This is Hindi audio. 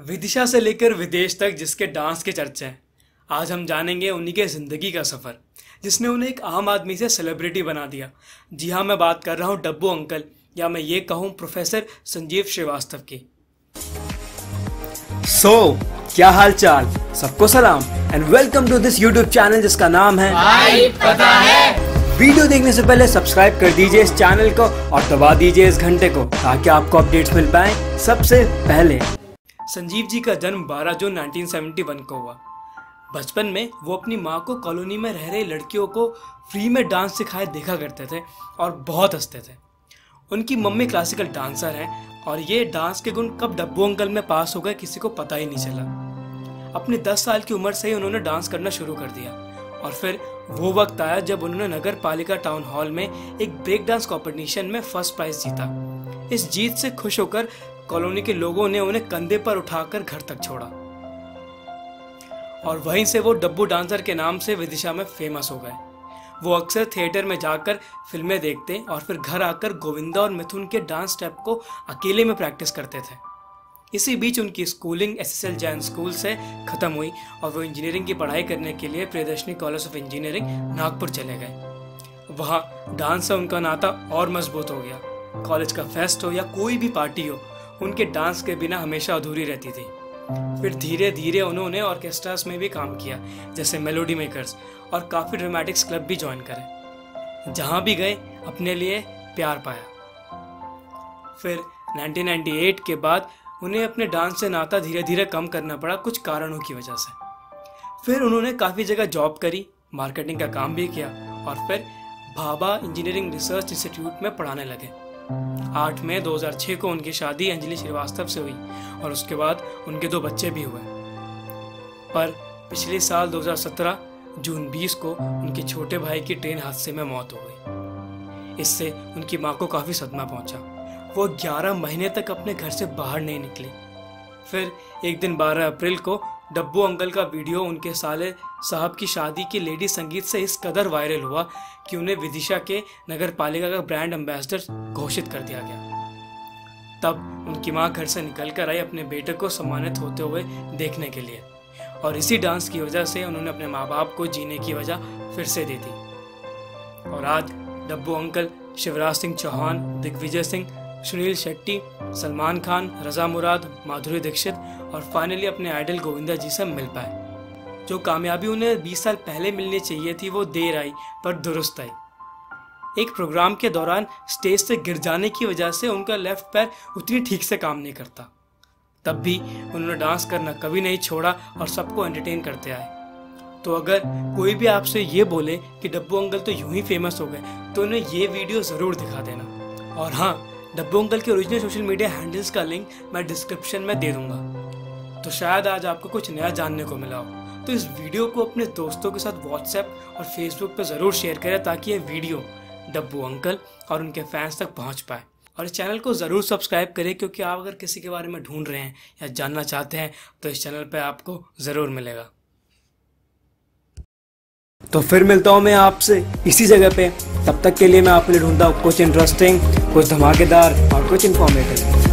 विदिशा से लेकर विदेश तक जिसके डांस के चर्चे हैं आज हम जानेंगे उन्हीं के ज़िंदगी का सफ़र जिसने उन्हें एक आम आदमी से सेलिब्रिटी बना दिया। जी हाँ मैं बात कर रहा हूँ डब्बू अंकल या मैं ये कहूँ प्रोफेसर संजीव श्रीवास्तव की। सो so, क्या हाल चाल सबको सलाम and welcome to this YouTube channel जिसका नाम है भाई पता है। वीडियो देखने से पहले सब्सक्राइब कर दीजिए इस चैनल को और दबा दीजिए इस घंटे को ताकि आपको अपडेट्स मिल पाए सबसे पहले। संजीव जी का जन्म 12 जून 1971 को हुआ। बचपन में वो अपनी माँ को कॉलोनी में रह रही लड़कियों को फ्री में डांस सिखाए देखा करते थे और बहुत हँसते थे। उनकी मम्मी क्लासिकल डांसर हैं और ये डांस के गुण कब डब्बू अंकल में पास हो गए किसी को पता ही नहीं चला। अपने 10 साल की उम्र से ही उन्होंने डांस करना शुरू कर दिया और फिर वो वक्त आया जब उन्होंने नगर पालिका टाउन हॉल में एक ब्रेक डांस कॉम्पिटिशन में फ़र्स्ट प्राइज जीता। इस जीत से खुश होकर कॉलोनी के लोगों ने उन्हें कंधे पर उठाकर घर तक छोड़ा। और वहीं से वो डब्बू डांसर के नाम से विदिशा में फ़ेमस हो गए। वो अक्सर थिएटर में जाकर फ़िल्में देखते और फिर घर आकर गोविंदा और मिथुन के डांस स्टेप को अकेले में प्रैक्टिस करते थे। इसी बीच उनकी schooling S S Jain school से ख़त्म हुई और वो इंजीनियरिंग की पढ़ाई करने के लिए Priyadarshini college of engineering Nagpur चले गए। वहाँ डांस से उनका नाता और मज़बूत हो गया। कॉलेज का फेस्ट हो या कोई भी पार्टी हो उनके डांस के बिना हमेशा अधूरी रहती थी। फिर धीरे धीरे उन्होंने ऑर्केस्ट्रास में भी काम किया, जैसे मेलोडी मेकर्स और काफ़ी ड्रामेटिक्स क्लब भी ज्वाइन करे। जहाँ भी गए, अपने लिए प्यार पाया। फिर 1998 के बाद उन्हें अपने डांस से नाता धीरे धीरे कम करना पड़ा कुछ कारणों की वजह से। फिर उन्होंने काफ़ी जगह जॉब करी मार्केटिंग का काम भी किया और फिर भाभा इंजीनियरिंग रिसर्च इंस्टीट्यूट में पढ़ाने लगे। आठ मई 2006 को उनकी शादी अंजलि श्रीवास्तव से हुई और उसके बाद उनके दो बच्चे भी हुए। पर पिछले साल 2017 जून 20 को उनके छोटे भाई की ट्रेन हादसे में मौत हो गई। इससे उनकी माँ को काफ़ी सदमा पहुँचा। वो 11 महीने तक अपने घर से बाहर नहीं निकली। फिर एक दिन 12 अप्रैल को डब्बू अंकल का वीडियो उनके साले साहब की शादी की लेडी संगीत से इस कदर वायरल हुआ कि उन्हें विदिशा के नगर पालिका का ब्रांड एम्बेसडर घोषित कर दिया गया। तब उनकी माँ घर से निकल कर आई अपने बेटे को सम्मानित होते हुए देखने के लिए और इसी डांस की वजह से उन्होंने अपने माँ बाप को जीने की वजह फिर से दे दी। और आज डब्बू अंकल शिवराज सिंह चौहान, दिग्विजय सिंह सुनील शेट्टी, सलमान खान, रजा मुराद, माधुरी दीक्षित और फाइनली अपने आइडल गोविंदा जी से मिल पाए। जो कामयाबी उन्हें 20 साल पहले मिलनी चाहिए थी, वो देर आई, पर दुरुस्त आई। एक प्रोग्राम के दौरान स्टेज से गिर जाने की वजह से उनका लेफ़्ट पैर उतनी ठीक से काम नहीं करता। तब भी उन्होंने डांस करना कभी नहीं छोड़ा और सबको एंटरटेन करते आए। तो अगर कोई भी आपसे ये बोले कि डब्बू अंकल तो यूँ ही फ़ेमस हो गए तो उन्हें ये वीडियो ज़रूर दिखा देना। और हाँ डब्बू अंकल के ओरिजिनल सोशल मीडिया हैंडल्स का लिंक मैं डिस्क्रिप्शन में दे दूँगा। तो शायद आज आपको कुछ नया जानने को मिला हो। तो इस वीडियो को अपने दोस्तों के साथ व्हाट्सएप और फेसबुक पर ज़रूर शेयर करें ताकि ये वीडियो डब्बू अंकल और उनके फैंस तक पहुँच पाए। और इस चैनल को ज़रूर सब्सक्राइब करें क्योंकि आप अगर किसी के बारे में ढूंढ रहे हैं या जानना चाहते हैं तो इस चैनल पर आपको ज़रूर मिलेगा। तो फिर मिलता हूँ मैं आपसे इसी जगह पे। तब तक के लिए मैं आपके लिए ढूंढता हूँ कुछ इंटरेस्टिंग कुछ धमाकेदार और कुछ इन्फॉर्मेटिव